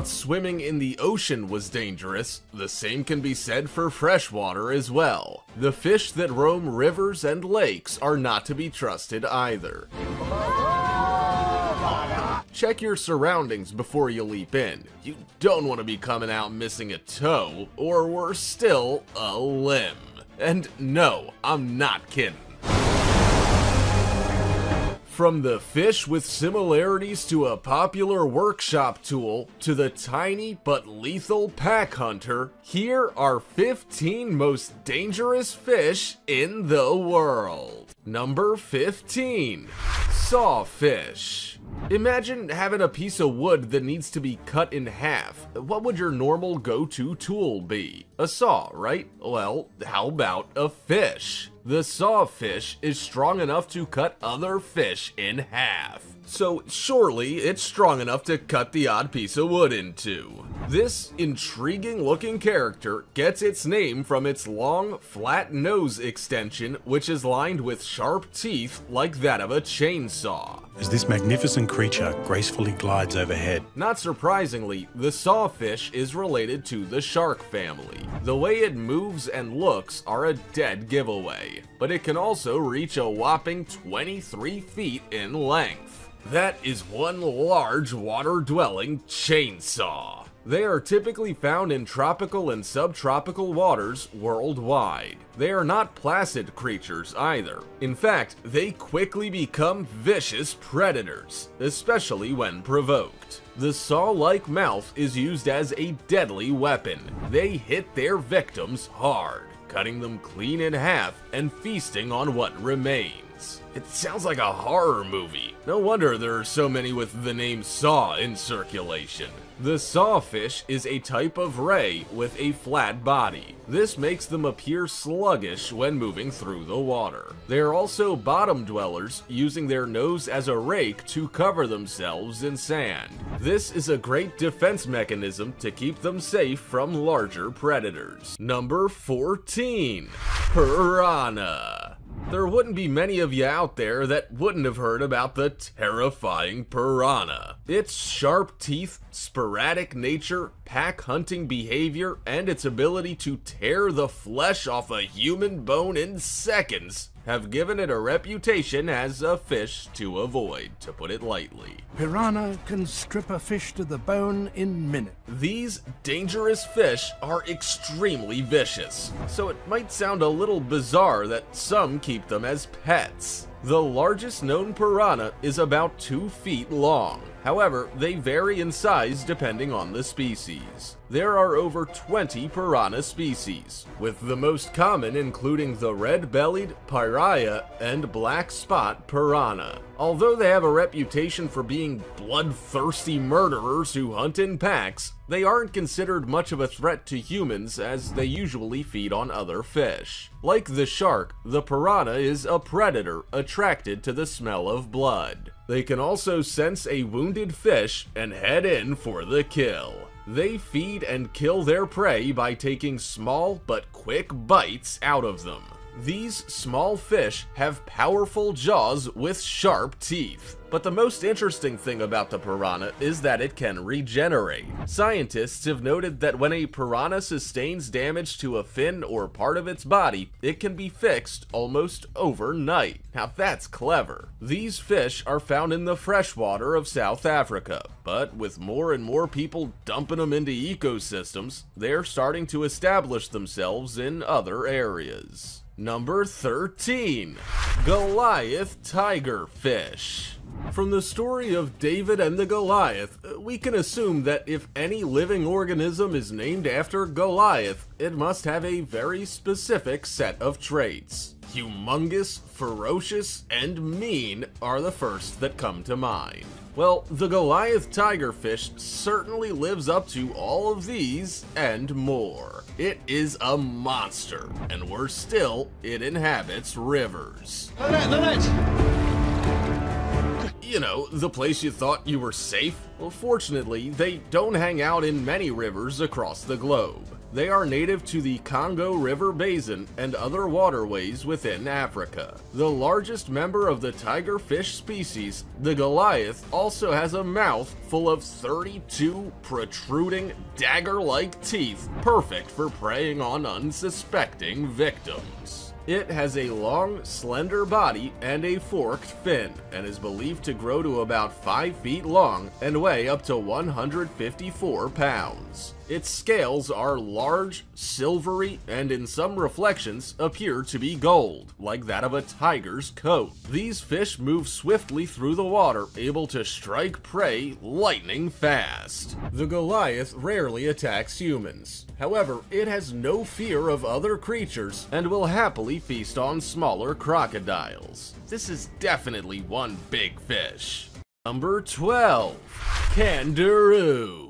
thought swimming in the ocean was dangerous, the same can be said for freshwater as well. The fish that roam rivers and lakes are not to be trusted either. Check your surroundings before you leap in. You don't want to be coming out missing a toe, or worse still, a limb. And no, I'm not kidding. From the fish with similarities to a popular workshop tool to the tiny but lethal pack hunter, here are 15 most dangerous fish in the world. Number 15 Sawfish. Imagine having a piece of wood that needs to be cut in half. What would your normal go-to tool be? A saw, right? Well, how about a fish? The sawfish is strong enough to cut other fish in half. So surely it's strong enough to cut the odd piece of wood in two. This intriguing looking character gets its name from its long, flat nose extension, which is lined with sharp teeth like that of a chainsaw. As this magnificent creature gracefully glides overhead, Not surprisingly, the sawfish is related to the shark family. The way it moves and looks are a dead giveaway, but it can also reach a whopping 23 feet in length. That is one large water-dwelling chainsaw. They are typically found in tropical and subtropical waters worldwide. They are not placid creatures either. In fact, they quickly become vicious predators, especially when provoked. The saw-like mouth is used as a deadly weapon. They hit their victims hard, cutting them clean in half and feasting on what remains. It sounds like a horror movie. No wonder there are so many with the name Saw in circulation. The sawfish is a type of ray with a flat body. This makes them appear sluggish when moving through the water. They are also bottom dwellers, using their nose as a rake to cover themselves in sand. This is a great defense mechanism to keep them safe from larger predators. Number 14. Piranha. There wouldn't be many of you out there that wouldn't have heard about the terrifying piranha. Its sharp teeth, sporadic nature, pack hunting behavior, and its ability to tear the flesh off a human bone in seconds have given it a reputation as a fish to avoid, to put it lightly. Piranha can strip a fish to the bone in minutes. These dangerous fish are extremely vicious, so it might sound a little bizarre that some keep them as pets. The largest known piranha is about 2 feet long. However, they vary in size depending on the species. There are over 20 piranha species, with the most common including the red-bellied piranha and black spot piranha. Although they have a reputation for being bloodthirsty murderers who hunt in packs, they aren't considered much of a threat to humans as they usually feed on other fish. Like the shark, the piranha is a predator attracted to the smell of blood. They can also sense a wounded fish and head in for the kill. They feed and kill their prey by taking small but quick bites out of them. These small fish have powerful jaws with sharp teeth. But the most interesting thing about the piranha is that it can regenerate. Scientists have noted that when a piranha sustains damage to a fin or part of its body, it can be fixed almost overnight. Now that's clever. These fish are found in the freshwater of South Africa, but with more and more people dumping them into ecosystems, they're starting to establish themselves in other areas. Number 13. Goliath Tigerfish. From the story of David and the Goliath, we can assume that if any living organism is named after Goliath, it must have a very specific set of traits. Humongous, ferocious, and mean are the first that come to mind. Well, the Goliath tigerfish certainly lives up to all of these and more. It is a monster, and worse still, it inhabits rivers. You know, the place you thought you were safe? Well, fortunately, they don't hang out in many rivers across the globe. They are native to the Congo River Basin and other waterways within Africa. The largest member of the tigerfish species, the Goliath, also has a mouth full of 32 protruding dagger-like teeth, perfect for preying on unsuspecting victims. It has a long, slender body and a forked fin, and is believed to grow to about 5 feet long and weigh up to 154 pounds. Its scales are large, silvery, and in some reflections appear to be gold, like that of a tiger's coat. These fish move swiftly through the water, able to strike prey lightning fast. The Goliath rarely attacks humans. However, it has no fear of other creatures and will happily feast on smaller crocodiles. This is definitely one big fish. Number 12. Candiru.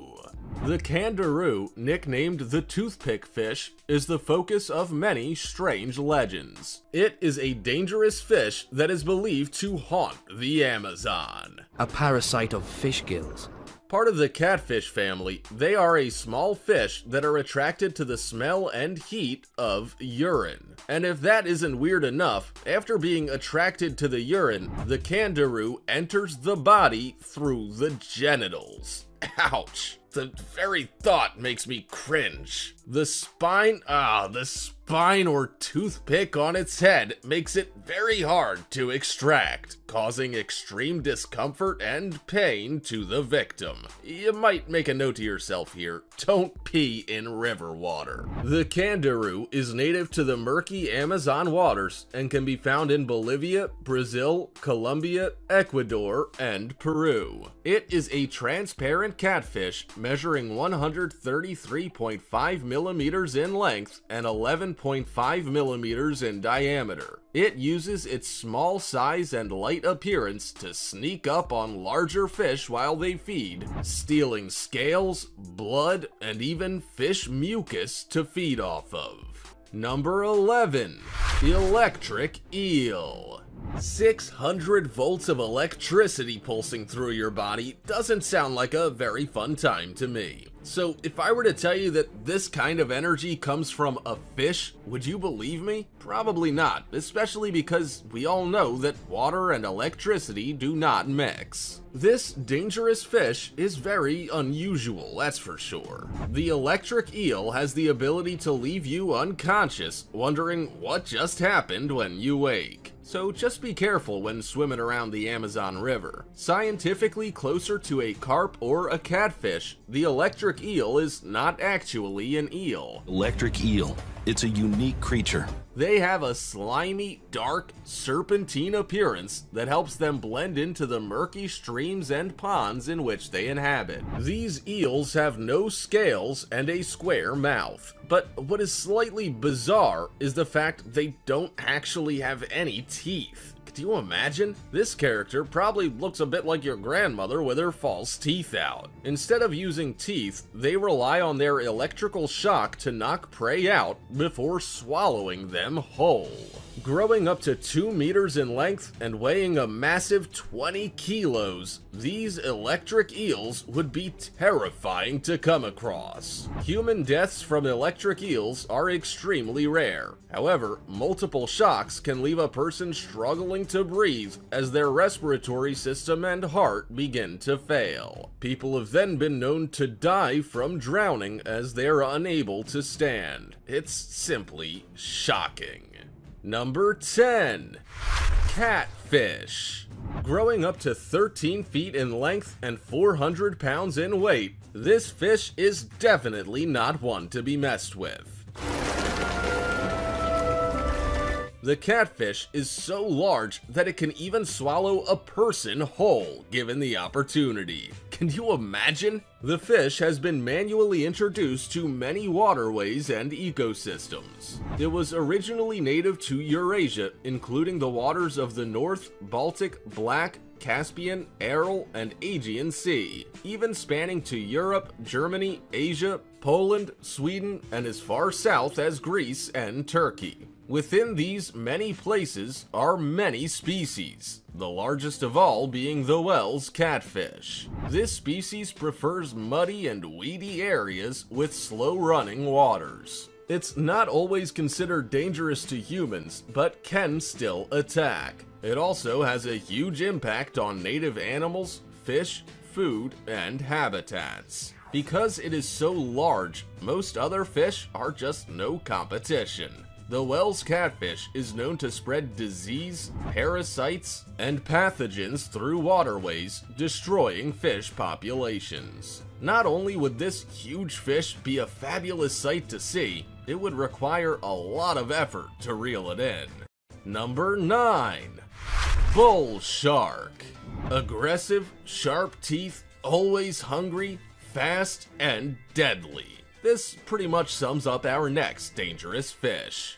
The candiru, nicknamed the toothpick fish, is the focus of many strange legends. It is a dangerous fish that is believed to haunt the Amazon. A parasite of fish gills. Part of the catfish family, they are a small fish that are attracted to the smell and heat of urine. And if that isn't weird enough, after being attracted to the urine, the candiru enters the body through the genitals. Ouch. The very thought makes me cringe. The spine, ah, the spine or toothpick on its head makes it very hard to extract, causing extreme discomfort and pain to the victim. You might make a note to yourself here, don't pee in river water. The candiru is native to the murky Amazon waters and can be found in Bolivia, Brazil, Colombia, Ecuador, and Peru. It is a transparent catfish measuring 133.5 millimeters in length and 11.5 millimeters in diameter. It uses its small size and light appearance to sneak up on larger fish while they feed, stealing scales, blood, and even fish mucus to feed off of. Number 11. Electric Eel 600 volts of electricity pulsing through your body doesn't sound like a very fun time to me. So if I were to tell you that this kind of energy comes from a fish, would you believe me? Probably not, especially because we all know that water and electricity do not mix. This dangerous fish is very unusual, that's for sure. The electric eel has the ability to leave you unconscious, wondering what just happened when you wake so just be careful when swimming around the Amazon River. Scientifically closer to a carp or a catfish, the electric eel is not actually an eel. Electric eel. It's a unique creature. They have a slimy, dark, serpentine appearance that helps them blend into the murky streams and ponds in which they inhabit. These eels have no scales and a square mouth. But what is slightly bizarre is the fact they don't actually have any teeth. Could you imagine? This character probably looks a bit like your grandmother with her false teeth out. Instead of using teeth, they rely on their electrical shock to knock prey out before swallowing them whole. Growing up to 2 meters in length and weighing a massive 20 kilos, these electric eels would be terrifying to come across. Human deaths from electric eels are extremely rare. However, multiple shocks can leave a person struggling to breathe as their respiratory system and heart begin to fail. People have then been known to die from drowning as they are unable to stand. It's simply shocking. Number 10. Catfish. Growing up to 13 feet in length and 400 pounds in weight, this fish is definitely not one to be messed with. The catfish is so large that it can even swallow a person whole, given the opportunity. Can you imagine? The fish has been manually introduced to many waterways and ecosystems. It was originally native to Eurasia, including the waters of the North, Baltic, Black, Caspian, Aral, and Aegean Sea, even spanning to Europe, Germany, Asia, Poland, Sweden, and as far south as Greece and Turkey. Within these many places are many species, the largest of all being the Wels catfish. This species prefers muddy and weedy areas with slow running waters. It's not always considered dangerous to humans, but can still attack. It also has a huge impact on native animals, fish, food, and habitats. Because it is so large, most other fish are just no competition. The Wels catfish is known to spread disease, parasites, and pathogens through waterways, destroying fish populations. Not only would this huge fish be a fabulous sight to see, it would require a lot of effort to reel it in. Number 9. Bull Shark. Aggressive, sharp teeth, always hungry, fast, and deadly. This pretty much sums up our next dangerous fish.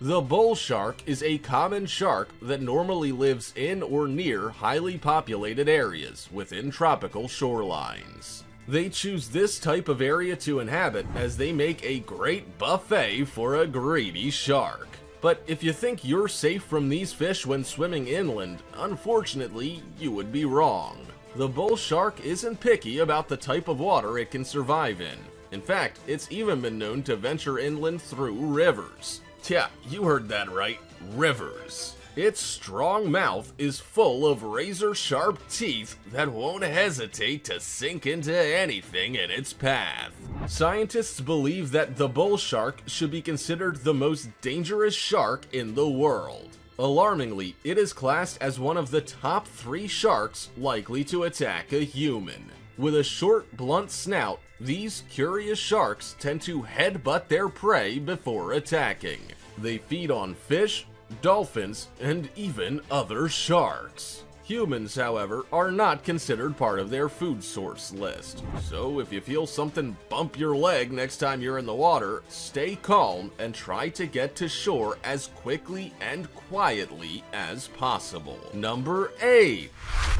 The bull shark is a common shark that normally lives in or near highly populated areas within tropical shorelines. They choose this type of area to inhabit as they make a great buffet for a greedy shark. But if you think you're safe from these fish when swimming inland, unfortunately, you would be wrong. The bull shark isn't picky about the type of water it can survive in. In fact, it's even been known to venture inland through rivers. Yeah, you heard that right, rivers. Its strong mouth is full of razor sharp teeth that won't hesitate to sink into anything in its path. Scientists believe that the bull shark should be considered the most dangerous shark in the world. Alarmingly, it is classed as one of the top three sharks likely to attack a human. With a short, blunt snout, these curious sharks tend to headbutt their prey before attacking. They feed on fish, dolphins, and even other sharks. Humans, however, are not considered part of their food source list. So if you feel something bump your leg next time you're in the water, stay calm and try to get to shore as quickly and quietly as possible. Number 8.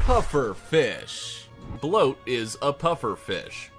Puffer Fish Bloat is a puffer fish.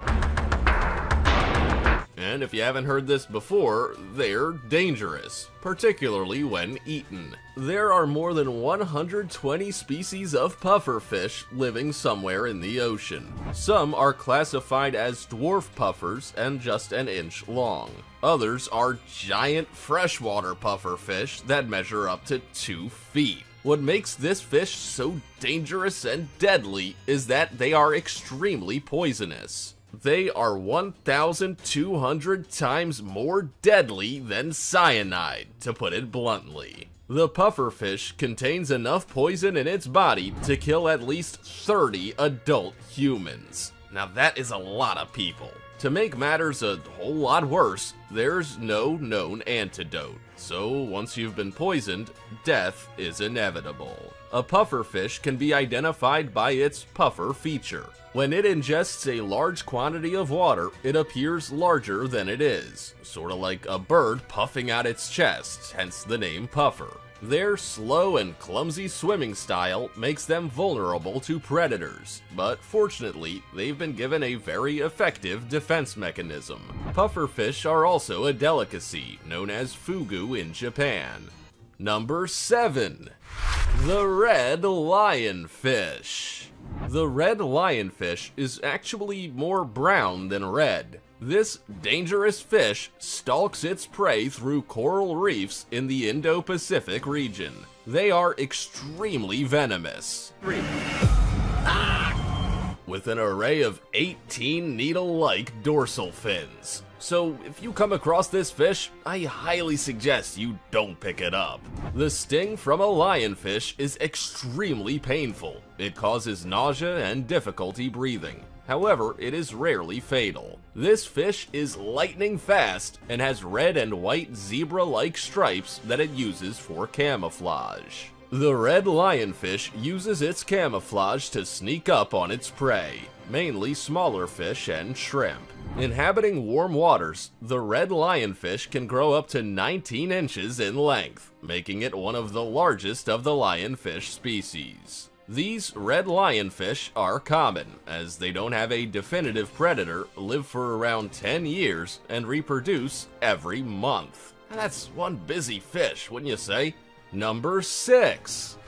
And if you haven't heard this before, they're dangerous, particularly when eaten. There are more than 120 species of pufferfish living somewhere in the ocean. Some are classified as dwarf puffers and just an inch long. Others are giant freshwater pufferfish that measure up to 2 feet. What makes this fish so dangerous and deadly is that they are extremely poisonous. They are 1,200 times more deadly than cyanide, to put it bluntly. The pufferfish contains enough poison in its body to kill at least 30 adult humans. Now that is a lot of people. To make matters a whole lot worse, there's no known antidote. So once you've been poisoned, death is inevitable. A pufferfish can be identified by its puffer feature. When it ingests a large quantity of water, it appears larger than it is, sorta like a bird puffing out its chest, hence the name puffer. Their slow and clumsy swimming style makes them vulnerable to predators, but fortunately, they've been given a very effective defense mechanism. Pufferfish are also a delicacy, known as fugu in Japan. Number 7. The Red Lionfish. The red lionfish is actually more brown than red. This dangerous fish stalks its prey through coral reefs in the Indo-Pacific region. They are extremely venomous. With an array of 18 needle-like dorsal fins. So if you come across this fish, I highly suggest you don't pick it up. The sting from a lionfish is extremely painful. It causes nausea and difficulty breathing. However, it is rarely fatal. This fish is lightning fast and has red and white zebra-like stripes that it uses for camouflage. The red lionfish uses its camouflage to sneak up on its prey, mainly smaller fish and shrimp. Inhabiting warm waters, the red lionfish can grow up to 19 inches in length, making it one of the largest of the lionfish species. These red lionfish are common, as they don't have a definitive predator, live for around 10 years, and reproduce every month. That's one busy fish, wouldn't you say? Number 6.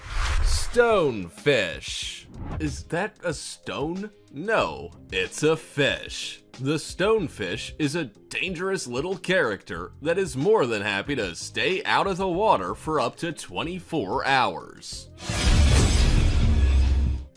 Stonefish. Is that a stone? No, it's a fish. The stonefish is a dangerous little character that is more than happy to stay out of the water for up to 24 hours.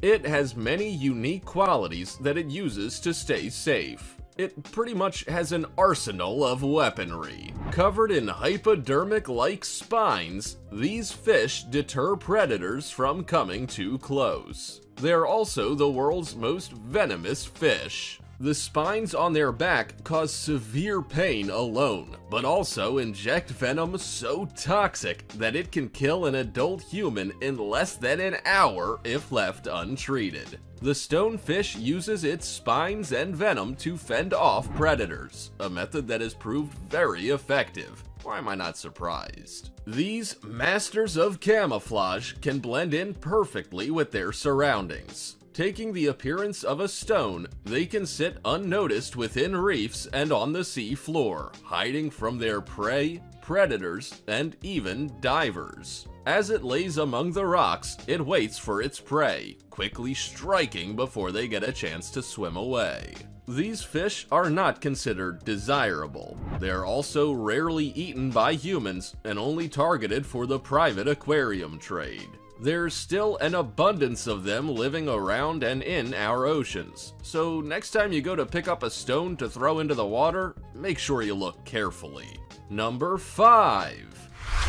It has many unique qualities that it uses to stay safe. It pretty much has an arsenal of weaponry. Covered in hypodermic-like spines, these fish deter predators from coming too close. They are also the world's most venomous fish. The spines on their back cause severe pain alone, but also inject venom so toxic that it can kill an adult human in less than an hour if left untreated. The stonefish uses its spines and venom to fend off predators, a method that has proved very effective. Why am I not surprised? These masters of camouflage can blend in perfectly with their surroundings. Taking the appearance of a stone, they can sit unnoticed within reefs and on the sea floor, hiding from their prey, predators, and even divers. As it lays among the rocks, it waits for its prey, quickly striking before they get a chance to swim away. These fish are not considered desirable. They are also rarely eaten by humans and only targeted for the private aquarium trade. There's still an abundance of them living around and in our oceans, so next time you go to pick up a stone to throw into the water, make sure you look carefully. Number 5.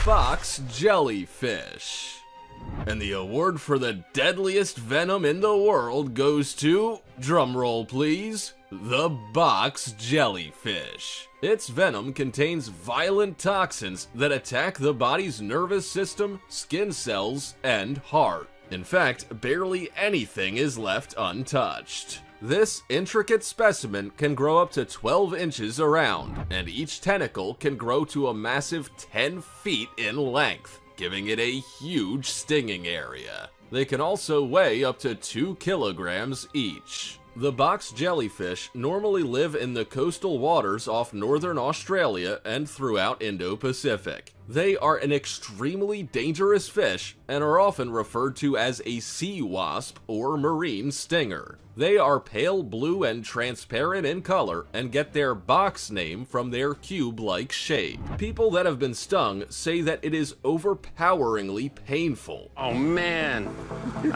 Box Jellyfish. And the award for the deadliest venom in the world goes to, drumroll please, the box jellyfish. Its venom contains violent toxins that attack the body's nervous system, skin cells, and heart. In fact, barely anything is left untouched. This intricate specimen can grow up to 12 inches around, and each tentacle can grow to a massive 10 feet in length, giving it a huge stinging area. They can also weigh up to 2 kilograms each. The box jellyfish normally live in the coastal waters off northern Australia and throughout Indo-Pacific. They are an extremely dangerous fish and are often referred to as a sea wasp or marine stinger. They are pale blue and transparent in color and get their box name from their cube-like shape. People that have been stung say that it is overpoweringly painful. Oh man. oh,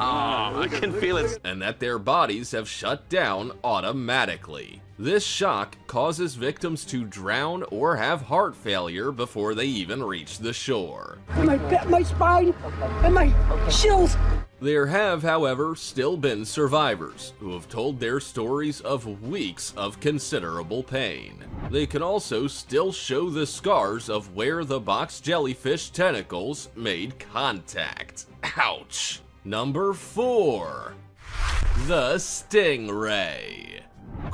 oh, I can feel it. And that their bodies have shut down automatically. This shock causes victims to drown or have heart failure before they even reach the shore. And my, my spine and my chills. There have, however, still been survivors who have told their stories of weeks of considerable pain. They can also still show the scars of where the box jellyfish tentacles made contact. Ouch! Number 4. The Stingray.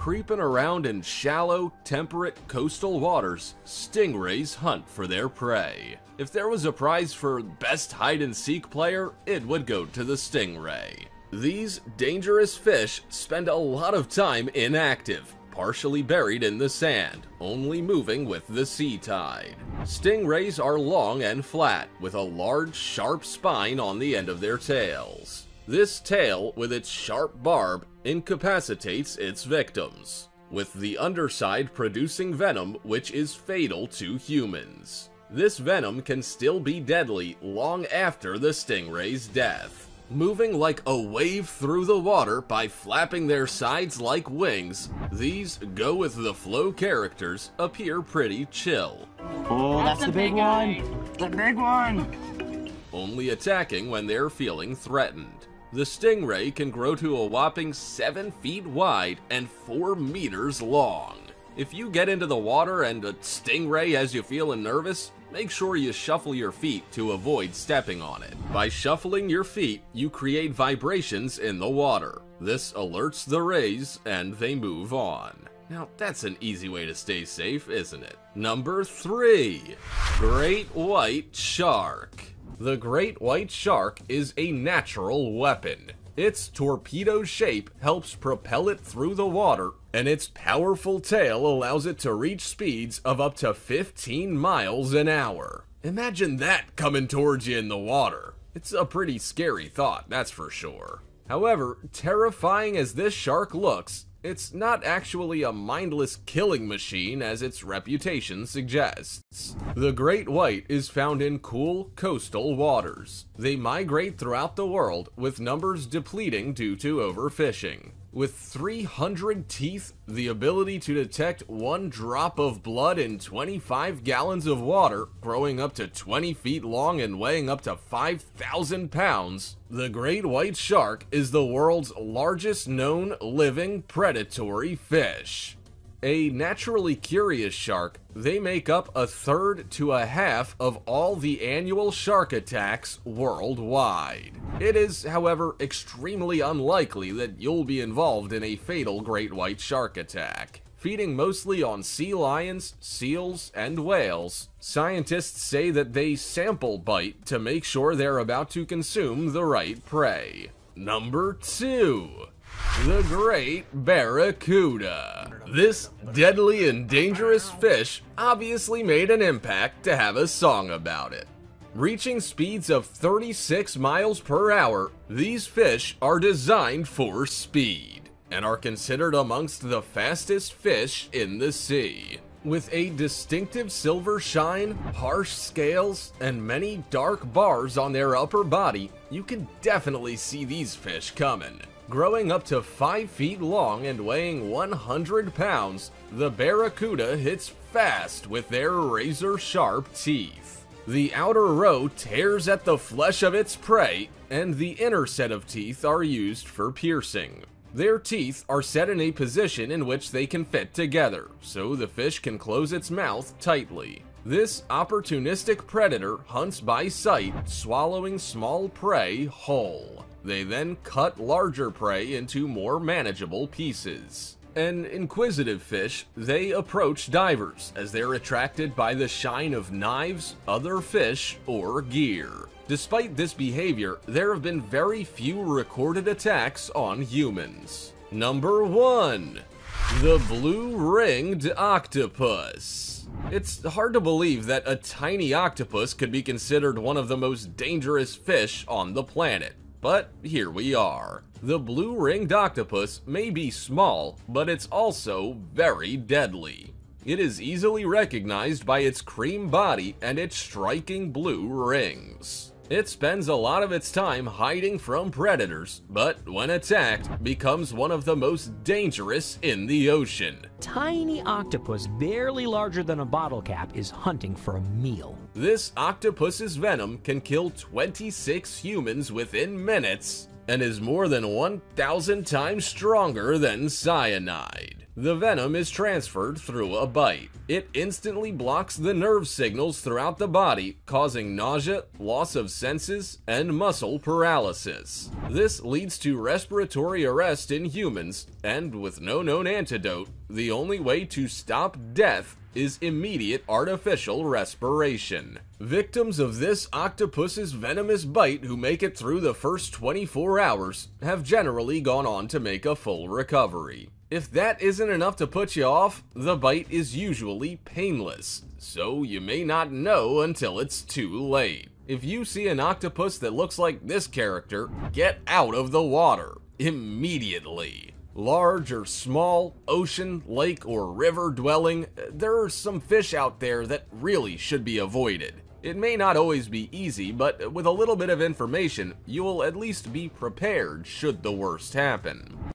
Creeping around in shallow, temperate coastal waters, stingrays hunt for their prey. If there was a prize for best hide-and-seek player, it would go to the stingray. These dangerous fish spend a lot of time inactive, partially buried in the sand, only moving with the sea tide. Stingrays are long and flat, with a large, sharp spine on the end of their tails. This tail, with its sharp barb, incapacitates its victims, with the underside producing venom which is fatal to humans. This venom can still be deadly long after the stingray's death. Moving like a wave through the water by flapping their sides like wings, these go with the flow characters appear pretty chill. Oh, that's, the big one. The big one. Only attacking when they're feeling threatened. The stingray can grow to a whopping 7 feet wide and 4 meters long. If you get into the water and a stingray has you feeling nervous, make sure you shuffle your feet to avoid stepping on it. By shuffling your feet, you create vibrations in the water. This alerts the rays and they move on. Now, that's an easy way to stay safe, isn't it? Number 3. Great White Shark. The great white shark is a natural weapon. Its torpedo shape helps propel it through the water, and its powerful tail allows it to reach speeds of up to 15 miles an hour. Imagine that coming towards you in the water. It's a pretty scary thought, that's for sure. However, terrifying as this shark looks, it's not actually a mindless killing machine as its reputation suggests. The great white is found in cool coastal waters. They migrate throughout the world, with numbers depleting due to overfishing. With 300 teeth, the ability to detect one drop of blood in 25 gallons of water, growing up to 20 feet long and weighing up to 5,000 pounds, the great white shark is the world's largest known living predatory fish. A naturally curious shark, they make up a third to a half of all the annual shark attacks worldwide. It is, however, extremely unlikely that you'll be involved in a fatal great white shark attack. Feeding mostly on sea lions, seals, and whales, scientists say that they sample bite to make sure they're about to consume the right prey. Number 2 the Great Barracuda. This deadly and dangerous fish obviously made an impact to have a song about it. Reaching speeds of 36 miles per hour, these fish are designed for speed and are considered amongst the fastest fish in the sea. With a distinctive silver shine, harsh scales, and many dark bars on their upper body, you can definitely see these fish coming. Growing up to 5 feet long and weighing 100 pounds, the Barracuda hits fast with their razor sharp teeth. The outer row tears at the flesh of its prey, and the inner set of teeth are used for piercing. Their teeth are set in a position in which they can fit together, so the fish can close its mouth tightly. This opportunistic predator hunts by sight, swallowing small prey whole. They then cut larger prey into more manageable pieces. An inquisitive fish, they approach divers as they're attracted by the shine of knives, other fish, or gear. Despite this behavior, there have been very few recorded attacks on humans. Number 1. The Blue Ringed Octopus. It's hard to believe that a tiny octopus could be considered one of the most dangerous fish on the planet. But here we are. The blue ringed octopus may be small, but it's also very deadly. It is easily recognized by its cream body and its striking blue rings. It spends a lot of its time hiding from predators, but when attacked, becomes one of the most dangerous in the ocean. Tiny octopus, barely larger than a bottle cap, is hunting for a meal. This octopus's venom can kill 26 humans within minutes and is more than 1,000 times stronger than cyanide. The venom is transferred through a bite. It instantly blocks the nerve signals throughout the body, causing nausea, loss of senses, and muscle paralysis. This leads to respiratory arrest in humans, and with no known antidote, the only way to stop death is immediate artificial respiration. Victims of this octopus's venomous bite who make it through the first 24 hours have generally gone on to make a full recovery. If that isn't enough to put you off, the bite is usually painless, so you may not know until it's too late. If you see an octopus that looks like this character, get out of the water immediately. Large or small, ocean, lake, or river dwelling, there are some fish out there that really should be avoided. It may not always be easy, but with a little bit of information, you will at least be prepared should the worst happen.